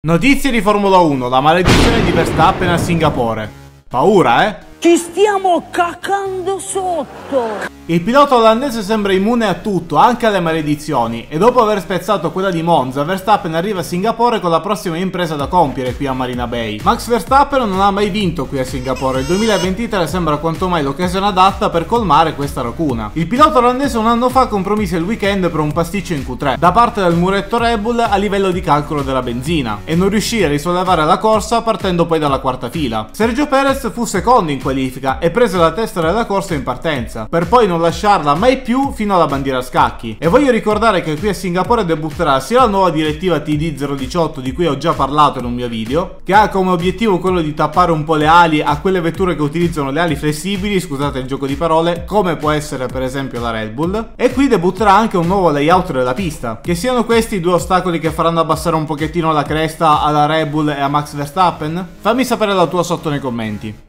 Notizie di Formula 1, la maledizione di Verstappen a Singapore. Paura, eh? Ci stiamo cacando sotto! Il pilota olandese sembra immune a tutto, anche alle maledizioni, e dopo aver spezzato quella di Monza, Verstappen arriva a Singapore con la prossima impresa da compiere qui a Marina Bay. Max Verstappen non ha mai vinto qui a Singapore, il 2023 sembra quanto mai l'occasione adatta per colmare questa lacuna. Il pilota olandese un anno fa compromise il weekend per un pasticcio in Q3, da parte del muretto Red Bull a livello di calcolo della benzina, e non riuscì a risollevare la corsa partendo poi dalla quarta fila. Sergio Perez fu secondo in qualifica e prese la testa della corsa in partenza, per poi non lasciarla mai più fino alla bandiera a scacchi. E voglio ricordare che qui a Singapore debutterà sia la nuova direttiva TD018 di cui ho già parlato in un mio video, che ha come obiettivo quello di tappare un po' le ali a quelle vetture che utilizzano le ali flessibili, scusate il gioco di parole, come può essere per esempio la Red Bull. E qui debutterà anche un nuovo layout della pista, che siano questi i due ostacoli che faranno abbassare un pochettino la cresta alla Red Bull e a Max Verstappen? Fammi sapere la tua sotto nei commenti.